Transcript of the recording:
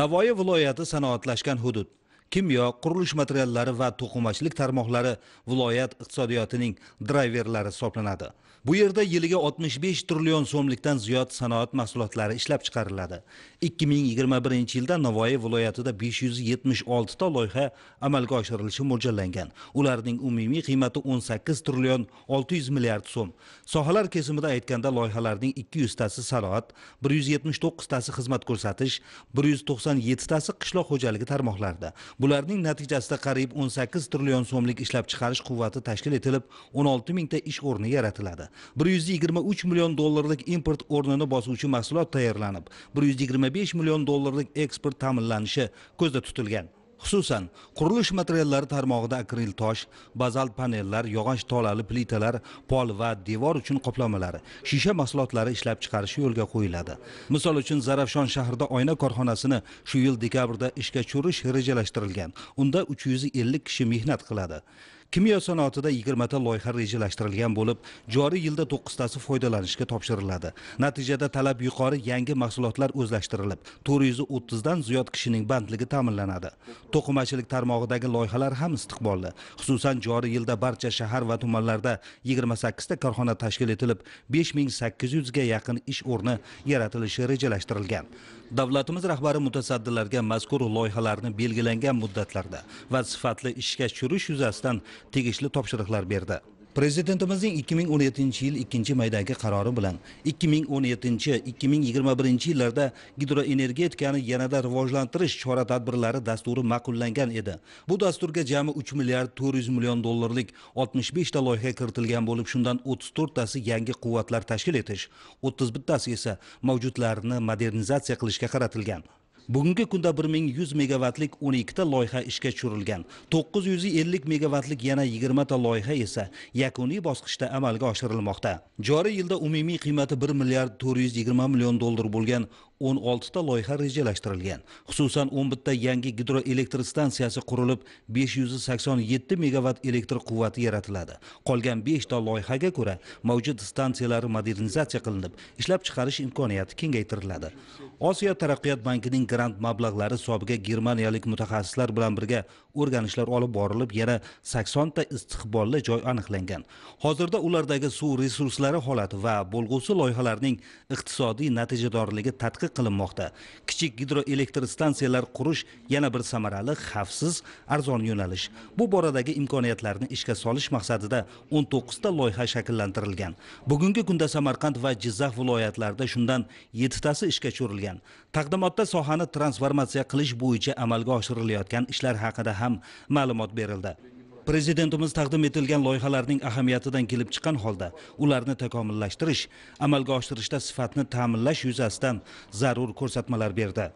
navoiy viloyati sanoatlashgan hudud. Kimyo qurilish materiallari va to'qimachilik tarmoqlari viloyat iqtisodiyotining drayverlari hisoblanadi. Bu yerda yiliga 65 trillion so'mlikdan ziyod sanoat mahsulotlari ishlab chiqariladi. 2021 yilda navoiy viloyatida 576 ta loyiha amalga oshirilishi mo'ljallangan. Ularning umumiy qiymati 18 trillion 600 milliard so'm. Sohalar kesimida aytganda loyihalarning 200 tasi sanoat 179 tasi xizmat ko'rsatish 197 tasi qishloq xo'jaligi tarmoqlarida. Bularning natijasida qariyb 18 trillion so'mlik ishlab chiqarish quvvati tashkil etilib 16 mingta ish o'rni yaratiladi. 123 million dollarlik import o'rnini bosuvchi mahsulot tayyorlanib 125 million dollarlik eksport ta'minlanishi ko'zda tutilgan. Xususan qurilish materiallari tarmog'ida akril tosh bazalt panellar yog'och tolali plitalar pol va devor uchun qoplamalar shisha mahsulotlari ishlab chiqarish yo'lga qo'yiladi. Misol uchun zarafshon shahrida oyna korxonasini shu yil dekabrda ishga tushirish rejalashtirilgan. Unda 350 kishi mehnat qiladi. Kimyo sanoatida 20 ta loyiha rejalashtirilgan bo'lib joriy yilda 9 tasi foydalanishga topshiriladi. Natijada talab yuqori yangi mahsulotlar o'zlashtirilib 430 dan ziyod kishining bandligi ta'minlanadi. To'qimachilik tarmog'idagi loyihalar ham istiqbolli. Xususan joriy yilda barcha shahar va tumanlarda 28 ta korxona tashkil etilib 5800 ga yaqin ish o'rni yaratilishi rejalashtirilgan. Davlatimiz rahbari mutasaddilarga mazkur loyihalarni belgilangan muddatlarda va sifatli ishga tushirish yuzasidan tegishli topshiriqlar berdi. Prezidentimizning 2017 yil 2 maydagi qarori bilan 2017-2021 yillarda gidroenergetikani yanada rivojlantirish chora tadbirlari dasturi ma'qullangan edi. Bu dasturga jami 3 milliard 400 million dollarlik 65 ta loyiha kiritilgan bo'lib shundan 34 tasi yangi quvvatlar tashkil etish 31 tasi esa mavjudlarni modernizatsiya qilishga qaratilgan. Bugungi kunda 1100 megavatlik 12 ta loyiha ishga tushirilgan. 950 megavatlik yana 20 ta loyiha esa yakuniy bosqichda amalga oshirilmoqda. Joriy yilda umumiy qiymati 1 milliard 420 million dollar bo'lgan 16 ta loyiha rejalashtirilgan. Xususan 11 ta yangi gidroelektr stansiyasi qurilib 587 megavat elektr quvvati yaratiladi. Qolgan 5 ta loyihaga ko'ra mavjud stansiyalar modernizatsiya qilinib ishlab chiqarish imkoniyati kengaytiriladi. Osiyo taraqqiyot bankining grant mablag'lari hisobiga germaniyalik mutaxassislar bilan birga o'rganishlar olib borilib yana 80 ta istiqbolli joy aniqlangan. Hozirda ulardagi suv resurslari holati va bo'lg'usi loyihalarning iqtisodiy natijadorligi tadqiq tadqiq qilinmoqda. Kichik gidroelektr stansiyalar qurish yana bir samarali xavfsiz arzon yo'nalish. Bu boradagi imkoniyatlarni ishga solish maqsadida 19 ta loyiha shakllantirilgan. Bugungi kunda samarqand va jizzax viloyatlarida shundan 7 tasi ishga tushirilgan. Taqdimotda sohani transformatsiya qilish bo'yicha amalga oshirilayotgan ishlar haqida ham ma'lumot berildi. Prezidentimiz taqdim etilgan loyihalarning ahamiyatidan kelib chiqqan holda ularni takomillashtirish amalga oshirishda sifatni ta'minlash yuzasidan zarur ko'rsatmalar berdi.